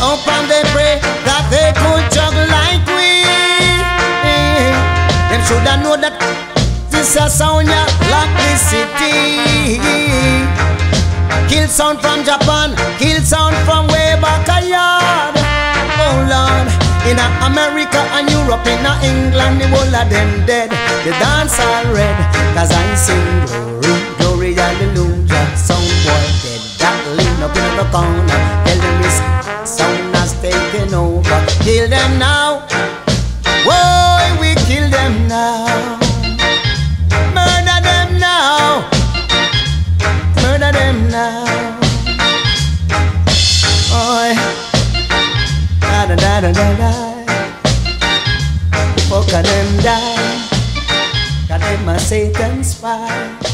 up and they pray that they could juggle like we. Them should have know that this a sound ya lock the city. Kill sound from Japan, kill sound from way back a yard. Oh Lord, in America and Europe, in England, the whole of them dead. The dance all red, cause I sing glory, glory, hallelujah. Sound boy dead, that lean up in the corner. Kill them now. Whoa, we kill them now. Murder them now. Murder them now. Oi. Da da da da da da. Fuck them die. Got them a Satan's spy.